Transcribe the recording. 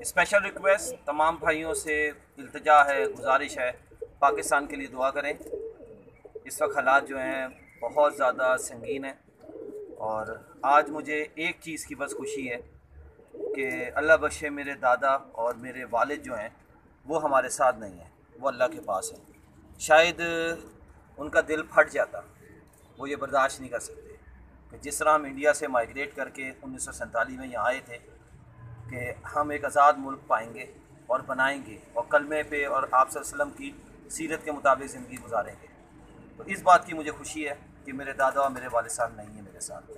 Special request तमाम भाइयों से इल्तजा है, गुजारिश है। पाकिस्तान के लिए दुआ करें। इस वक्त हालात जो हैं, बहुत ज़्यादा संगीन हैं। और आज मुझे एक चीज़ की बस खुशी है कि अल्लाह बख्शे मेरे दादा और मेरे वालिद जो हैं, वो हमारे साथ नहीं हैं। वो अल्लाह के पास हैं। शायद उनका दिल फट जाता, वो ये बर्दाश्त नहीं कर सकते कि जिस तरह हम इंडिया से माइग्रेट करके उन्नीस सौ सैंतालीस में यहाँ आए थे कि हम एक आज़ाद मुल्क पाएँगे और बनाएँगे और कलमे पे और आप वसल्लम की सीरत के मुताबिक ज़िंदगी गुजारेंगे। तो इस बात की मुझे खुशी है कि मेरे दादा और मेरे वाले साहब नहीं हैं मेरे साथ।